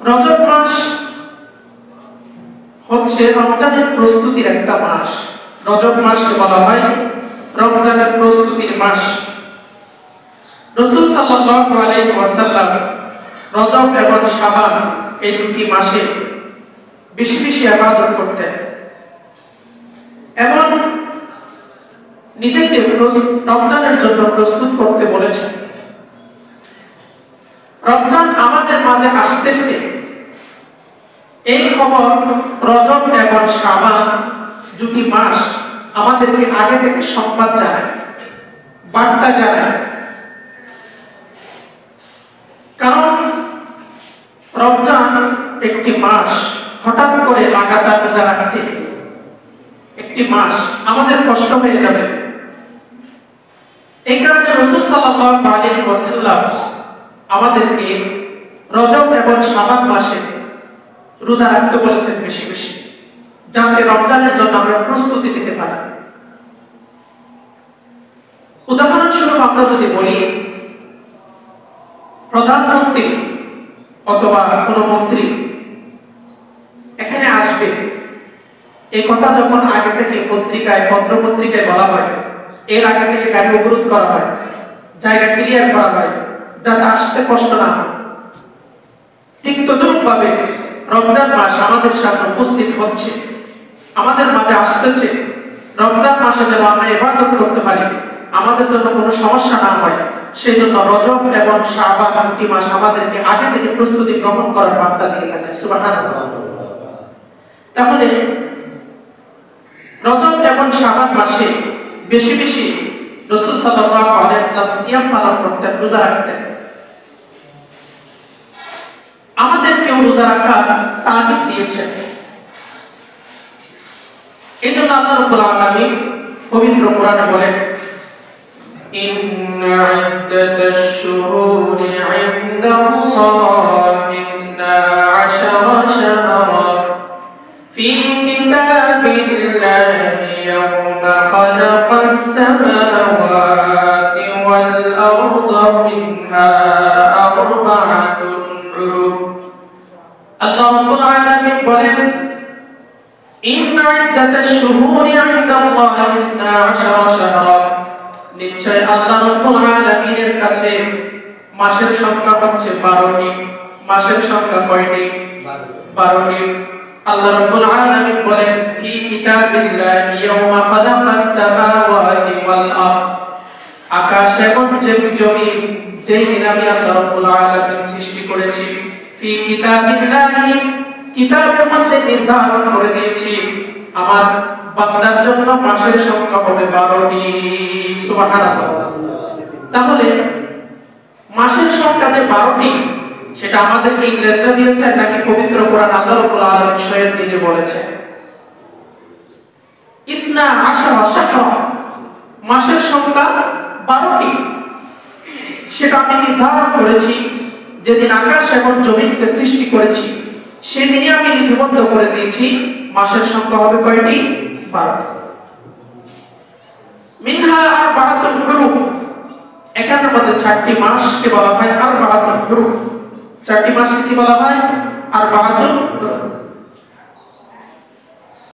রজব মাস হচ্ছে রমজানের প্রস্তুতির একটা মাস। রজব মাসকে বলা হয় রমজানের প্রস্তুতির মাস। রসুল সাল্লাল্লাহু রজব এবং শাবান এই দুটি মাসে বেশি বেশি ইবাদত করতেন। এবং নিজেকে রমজানের জন্য প্রস্তুত করতে বলেছেন। রমজান আমাদের মাঝে আসতেছে। এই খবর রজব এবং শাবান দুটি মাস আমাদেরকে আগে থেকে সংবাদ জানায়, বার্তা জানায়। কারণ রমজান একটি মাস, হঠাৎ করে লাগাতার রাখতে একটি মাস আমাদের কষ্ট হয়ে যাবে। এই কারণে রসুল আলাইহি ওয়াসাল্লাম আমাদেরকে রজব এবং শাবান মাসে রোজা রাখতে বলেছেন বেশি বেশি। যাতে রমজানের জন্য আমরা প্রস্তুতি নিতে পারি। উদাহরণস্বরূপ আমরা যদি বলি, প্রধানমন্ত্রী অথবা কোনো মন্ত্রী এখানে আসবে। এই কথা যখন আগে থেকে পত্রিকায় পত্র পত্রিকায় বলা হয়, এর আগে থেকে গাড়ি অবরোধ করা হয়, জায়গা ক্লিয়ার করা হয়, যাতে আসতে কষ্ট না হয়। ঠিক তদ্রুপ ভাবে রমজান মাস আমাদের সামনে উপস্থিত হচ্ছে। আমাদের মাঝে আসতেছে, রমজান মাসে যেন আমরা ইবাদত করতে পারি, আমাদের জন্য কোনো সমস্যা না হয়, সেই জন্য রজব এবং শাবান দুটি মাস আমাদেরকে আগে থেকে প্রস্তুতি গ্রহণ করার বার্তা দিয়ে থাকে। সুবহানাল্লাহ। তাহলে, রজব এবং শাবান মাসে বেশি বেশি রসুল সাল্লাল্লাহু আলাইহি সিয়াম পালন করতেন, রোজা রাখতেন। আমাদেরকেও রোজা রাখা তাগিদ দিয়েছেন এই জন্য আল্লাহ রব্বুল আলামিন পবিত্র কোরআনে বলেন إن عدة الشهور عند الله اثنا عشر شهرا في كتاب الله يوم خلق السماوات والأرض منها বলেন আকাশ এবং জমি যেই দিন আমি আল্লাহ সৃষ্টি করেছি ফি কিতাবিল্লাহি কিতাবের মধ্যে নির্ধারণ করে দিয়েছি, আমার বান্দার জন্য মাসের সংখ্যা হবে বারোটি। তাহলে মাসের সংখ্যা যে বারোটি, সেটা আমাদেরকে ইংরেজরা দিয়েছে নাকি পবিত্র কোরআন আল্লাহ আলামিন স্বয়ং নিজে বলেছে। ইসনা আশা শাহরা মাসের সংখ্যা বারোটি। সেটা আমি নির্ধারণ করেছি, যেদিন আকাশ এবং জমিনকে সৃষ্টি করেছি সেদিনই আমি লিপিবদ্ধ করে দিয়েছি। মাসের সংখ্যা হবে কয়টি? বারোটি মিনহা আর বাহাত্তর হুরুম একান্ন মধ্যে চারটি মাসকে বলা হয় আর বাহাত্তর হুরুম চারটি মাসকে কি বলা হয়? আর বাহাত্তর